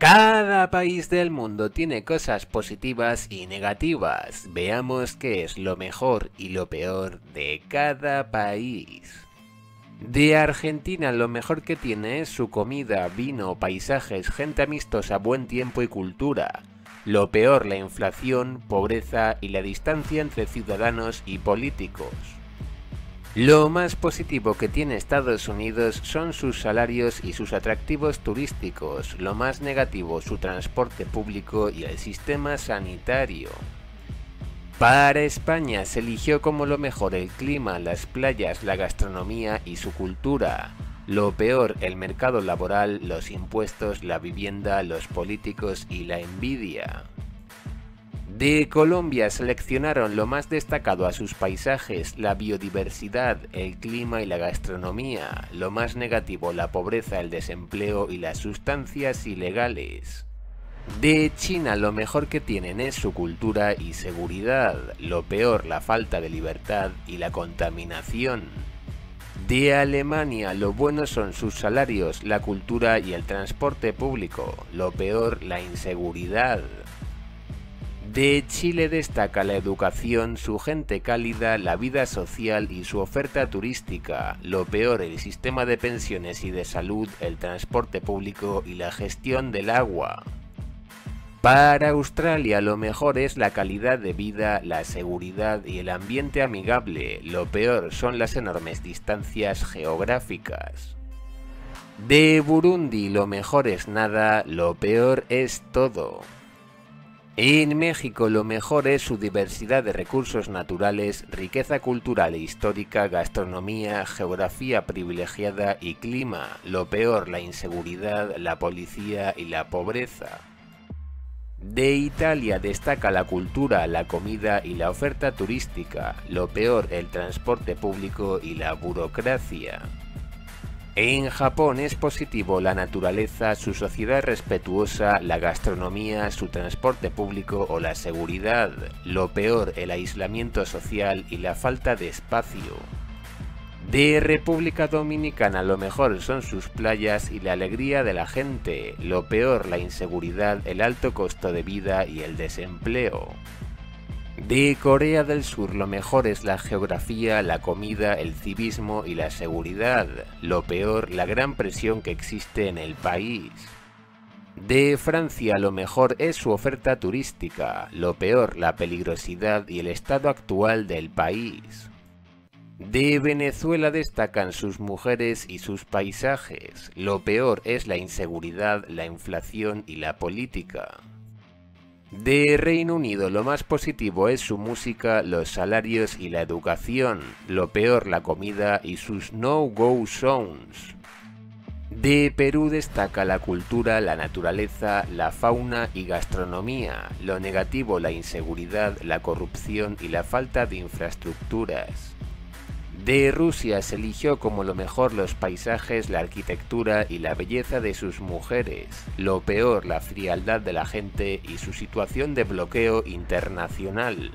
Cada país del mundo tiene cosas positivas y negativas. Veamos qué es lo mejor y lo peor de cada país. De Argentina lo mejor que tiene es su comida, vino, paisajes, gente amistosa, buen tiempo y cultura. Lo peor la inflación, pobreza y la distancia entre ciudadanos y políticos. Lo más positivo que tiene Estados Unidos son sus salarios y sus atractivos turísticos, lo más negativo su transporte público y el sistema sanitario. Para España se eligió como lo mejor el clima, las playas, la gastronomía y su cultura. Lo peor el mercado laboral, los impuestos, la vivienda, los políticos y la envidia. De Colombia seleccionaron lo más destacado a sus paisajes, la biodiversidad, el clima y la gastronomía, lo más negativo la pobreza, el desempleo y las sustancias ilegales. De China lo mejor que tienen es su cultura y seguridad, lo peor la falta de libertad y la contaminación. De Alemania lo bueno son sus salarios, la cultura y el transporte público, lo peor la inseguridad. De Chile destaca la educación, su gente cálida, la vida social y su oferta turística, lo peor el sistema de pensiones y de salud, el transporte público y la gestión del agua. Para Australia lo mejor es la calidad de vida, la seguridad y el ambiente amigable, lo peor son las enormes distancias geográficas. De Burundi lo mejor es nada, lo peor es todo. En México lo mejor es su diversidad de recursos naturales, riqueza cultural e histórica, gastronomía, geografía privilegiada y clima. Lo peor la inseguridad, la policía y la pobreza. De Italia destaca la cultura, la comida y la oferta turística, lo peor el transporte público y la burocracia. En Japón es positivo la naturaleza, su sociedad respetuosa, la gastronomía, su transporte público o la seguridad. Lo peor el aislamiento social y la falta de espacio. De República Dominicana lo mejor son sus playas y la alegría de la gente, lo peor la inseguridad, el alto costo de vida y el desempleo. De Corea del Sur lo mejor es la geografía, la comida, el civismo y la seguridad, lo peor la gran presión que existe en el país. De Francia lo mejor es su oferta turística, lo peor la peligrosidad y el estado actual del país. De Venezuela destacan sus mujeres y sus paisajes, lo peor es la inseguridad, la inflación y la política. De Reino Unido lo más positivo es su música, los salarios y la educación, lo peor la comida y sus no-go zones. De Perú destaca la cultura, la naturaleza, la fauna y gastronomía, lo negativo la inseguridad, la corrupción y la falta de infraestructuras. De Rusia se eligió como lo mejor los paisajes, la arquitectura y la belleza de sus mujeres, lo peor la frialdad de la gente y su situación de bloqueo internacional.